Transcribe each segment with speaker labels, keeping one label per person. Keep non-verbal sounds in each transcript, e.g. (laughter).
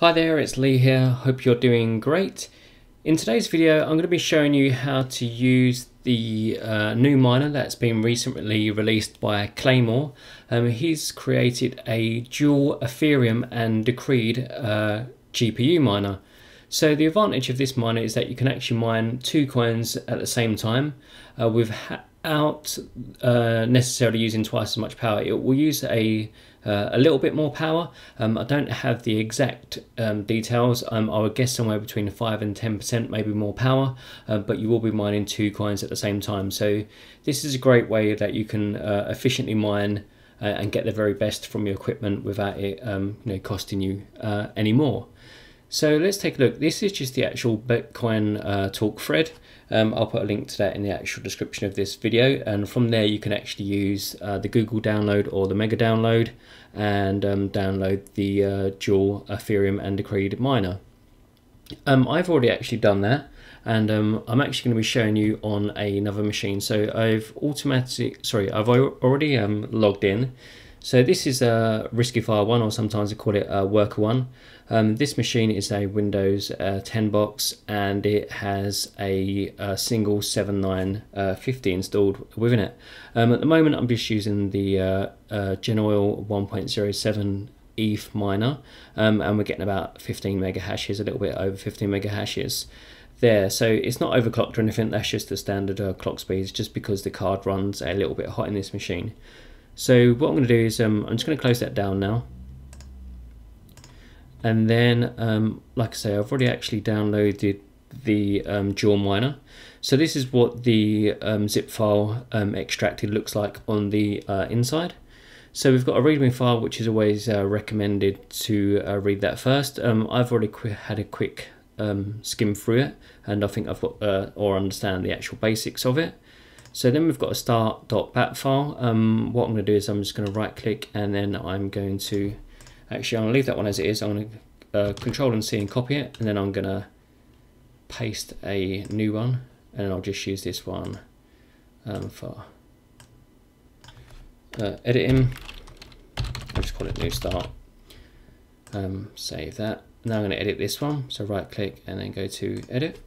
Speaker 1: Hi there, it's Lee here. Hope you're doing great. In today's video, I'm going to be showing you how to use the uh, new miner that's been recently released by Claymore. Um, he's created a dual Ethereum and Decred uh, GPU miner. So the advantage of this miner is that you can actually mine two coins at the same time uh, without uh, necessarily using twice as much power. It will use a uh, a little bit more power. Um, I don't have the exact um, details. Um, I would guess somewhere between 5 and 10% maybe more power, uh, but you will be mining two coins at the same time. So this is a great way that you can uh, efficiently mine uh, and get the very best from your equipment without it um, you know, costing you uh, any more. So let's take a look. This is just the actual Bitcoin uh, talk thread. Um, I'll put a link to that in the actual description of this video. And from there, you can actually use uh, the Google download or the Mega download and um, download the uh, dual Ethereum and Decred miner. Um, I've already actually done that and um, I'm actually going to be showing you on another machine. So I've automatic, sorry, I've already um, logged in. So this is a RiskyFire 1 or sometimes I call it a Worker 1. Um, this machine is a Windows uh, 10 box and it has a, a single 7950 uh, installed within it. Um, at the moment I'm just using the uh, uh, Genoil 1.07 ETH miner um, and we're getting about 15 mega hashes, a little bit over 15 mega hashes there. So it's not overclocked or anything, that's just the standard uh, clock speeds just because the card runs a little bit hot in this machine. So what I'm going to do is um, I'm just going to close that down now and then um, like I say I've already actually downloaded the um, dual miner. So this is what the um, zip file um, extracted looks like on the uh, inside. So we've got a readme file which is always uh, recommended to uh, read that first. Um, I've already had a quick um, skim through it and I think I've got uh, or understand the actual basics of it. So then we've got a start.bat file. What I'm going to do is I'm just going to right click and then I'm going to Actually, I'm going to leave that one as it is. I'm going to uh, Control and C and copy it, and then I'm going to paste a new one, and I'll just use this one um, for uh, editing. I'll just call it new start. Um, save that. Now I'm going to edit this one. So right click and then go to edit.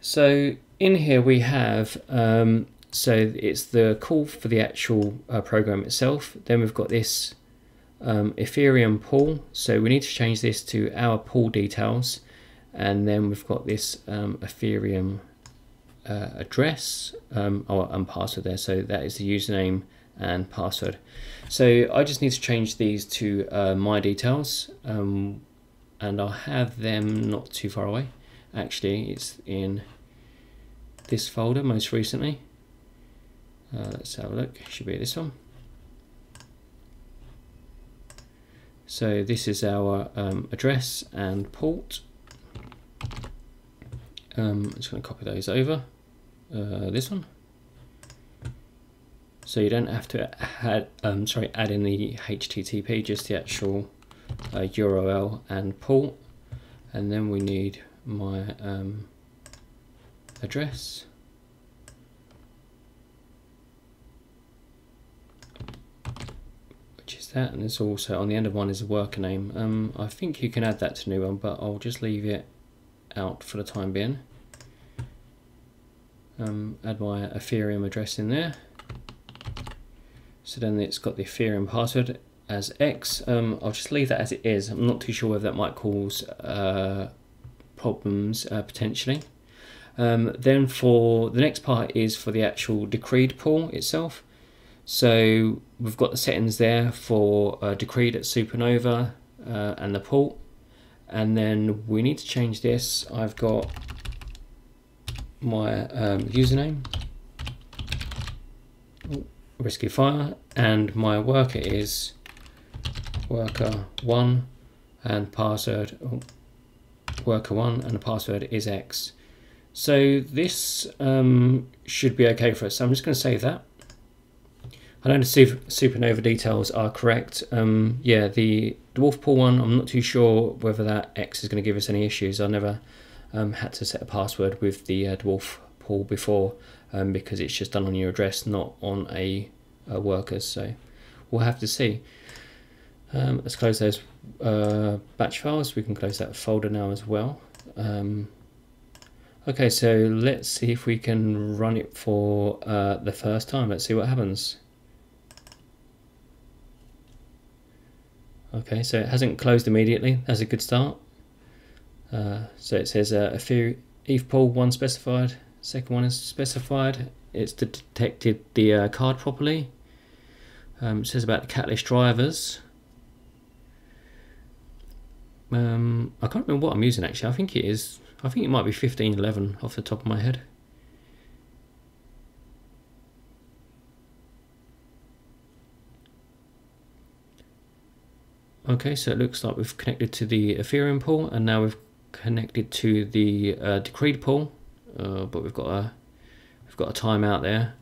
Speaker 1: So in here we have, um, so it's the call for the actual uh, program itself. Then we've got this um, Ethereum pool. So we need to change this to our pool details. And then we've got this um, Ethereum uh, address um, or, and password there. So that is the username and password. So I just need to change these to uh, my details. Um, and I'll have them not too far away. Actually, it's in this folder most recently. Uh, let's have a look. Should be this one. So this is our um, address and port. Um, I'm just going to copy those over. Uh, this one. So you don't have to add, um, sorry, add in the HTTP, just the actual uh, URL and port. And then we need my um, address. that and it's also on the end of one is a worker name. Um, I think you can add that to new one but I'll just leave it out for the time being. Um, add my Ethereum address in there. So then it's got the Ethereum password as X. Um, I'll just leave that as it is. I'm not too sure whether that might cause uh, problems uh, potentially. Um, then for the next part is for the actual Decred pool itself so we've got the settings there for uh, Decred at Supernova uh, and the port. And then we need to change this. I've got my um, username, RiskyFire, and my worker is worker1 and password oh, worker1 and the password is X. So this um, should be okay for us. So I'm just going to save that. I don't know if supernova details are correct. Um, yeah, the dwarf pool one, I'm not too sure whether that X is going to give us any issues. I never um, had to set a password with the uh, dwarf pool before um, because it's just done on your address, not on a, a worker's. So we'll have to see. Um, let's close those uh, batch files. We can close that folder now as well. Um, okay, so let's see if we can run it for uh, the first time. Let's see what happens. Okay, so it hasn't closed immediately. That's a good start. Uh, so it says uh, a few ETH pool one specified, second one is specified. It's detected the uh, card properly. Um, it says about the catalyst drivers. Um, I can't remember what I'm using actually. I think it is. I think it might be 1511 off the top of my head. Okay, so it looks like we've connected to the Ethereum pool, and now we've connected to the uh, Decred pool, uh, but we've got a we've got a timeout there.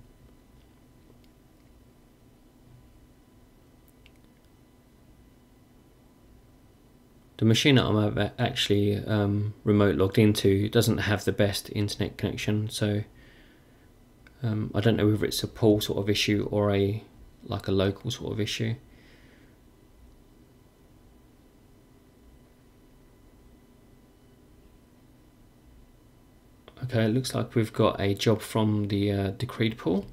Speaker 1: The machine that I'm actually um, remote logged into doesn't have the best internet connection, so um, I don't know whether it's a pool sort of issue or a like a local sort of issue. Okay, it looks like we've got a job from the uh, Decred pool.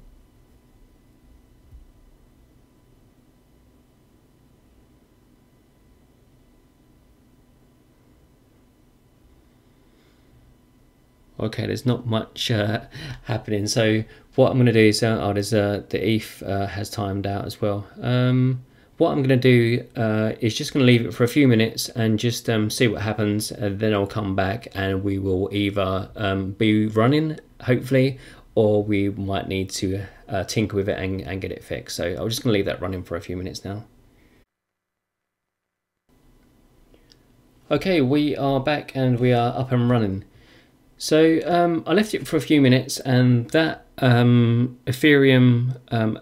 Speaker 1: Okay, there's not much uh, (laughs) happening. So what I'm going to do is, uh, oh, there's uh, the ETH uh, has timed out as well. Um, what I'm going to do uh, is just going to leave it for a few minutes and just um, see what happens. And then I'll come back and we will either um, be running, hopefully, or we might need to uh, tinker with it and, and get it fixed. So I'm just going to leave that running for a few minutes now. Okay, we are back and we are up and running. So um, I left it for a few minutes and that um, Ethereum um,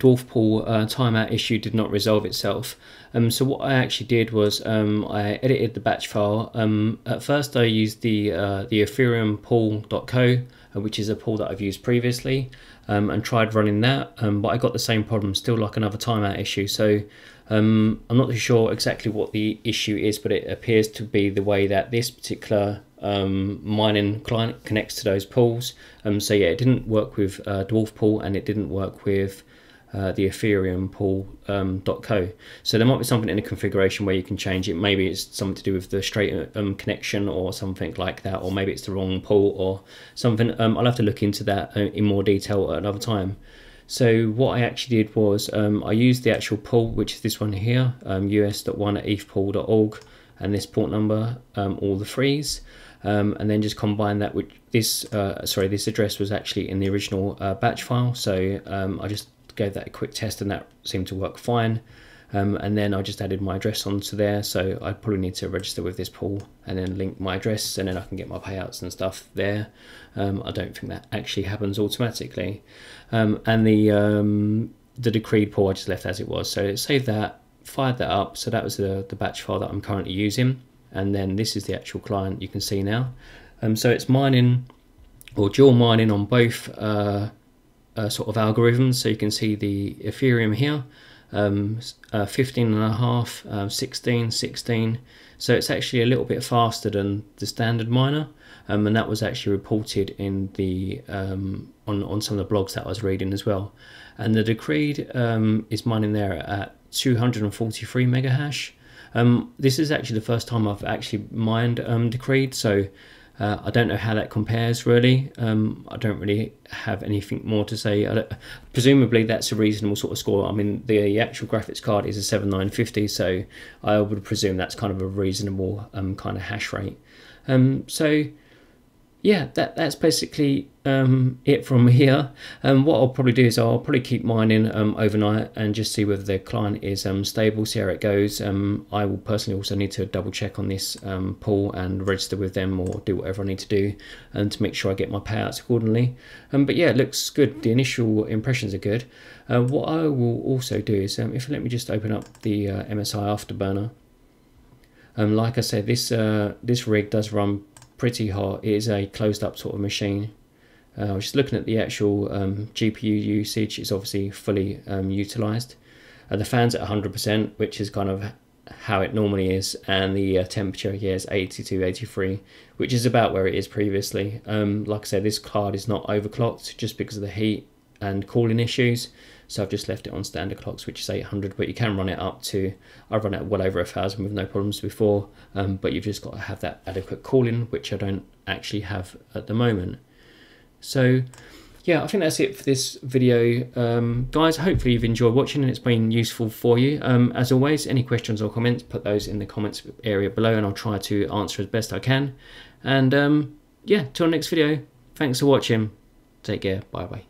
Speaker 1: dwarf pool uh, timeout issue did not resolve itself. Um, so what I actually did was um, I edited the batch file. Um, at first I used the uh, the Ethereum pool.co, uh, which is a pool that I've used previously, um, and tried running that, um, but I got the same problem, still like another timeout issue. So um, I'm not too sure exactly what the issue is, but it appears to be the way that this particular mining client connects to those pools. so yeah, it didn't work with uh, Dwarf Pool and it didn't work with uh, the Ethereum pool.co. Um, so there might be something in the configuration where you can change it. Maybe it's something to do with the straight um, connection or something like that, or maybe it's the wrong pool or something. Um, I'll have to look into that uh, in more detail at another time. So what I actually did was um, I used the actual pool, which is this one here, um, us.1 at and this port number, um, all the threes. Um, and then just combine that with this, uh, sorry, this address was actually in the original uh, batch file. So um, I just gave that a quick test and that seemed to work fine. Um, and then I just added my address onto there. So I probably need to register with this pool and then link my address and then I can get my payouts and stuff there. Um, I don't think that actually happens automatically. Um, and the um, the Decred pool I just left as it was. So save that fired that up. So that was the, the batch file that I'm currently using. And then this is the actual client you can see now. Um, so it's mining or dual mining on both uh, uh, sort of algorithms. So you can see the Ethereum here, um, uh, 15 and a half, uh, 16, 16. So it's actually a little bit faster than the standard miner. Um, and that was actually reported in the um, on, on some of the blogs that I was reading as well. And the Decred um, is mining there at 243 mega hash. Um, this is actually the first time I've actually mined um, Decred, so uh, I don't know how that compares really. Um, I don't really have anything more to say. presumably, that's a reasonable sort of score. I mean, the actual graphics card is a 7950, so I would presume that's kind of a reasonable um, kind of hash rate. Um, so yeah, that that's basically um, it from here. Um, what I'll probably do is I'll probably keep mining um, overnight and just see whether the client is um, stable, see how it goes. Um, I will personally also need to double check on this um, pool and register with them or do whatever I need to do and to make sure I get my payouts accordingly. but yeah, it looks good. The initial impressions are good. Uh, what I will also do is if let me just open up the uh, MSI Afterburner. like I said, this uh, this rig does run pretty hot. It is a closed up sort of machine. Uh, I was just looking at the actual um, GPU usage. It's obviously fully um, utilized. Uh, the fan's at 100%, which is kind of how it normally is, and the uh, temperature here is 82, 83, which is about where it is previously. Um, like I said, this card is not overclocked just because of the heat and cooling issues. So I've just left it on standard clocks, which is 800, but you can run it up to, I've run it well over a thousand with no problems before, um, but you've just got to have that adequate cooling, which I don't actually have at the moment. So yeah, I think that's it for this video. Um, guys, hopefully you've enjoyed watching and it's been useful for you. Um, as always, any questions or comments, put those in the comments area below and I'll try to answer as best I can. And um, yeah, till next video, thanks for watching. Take care. Bye-bye.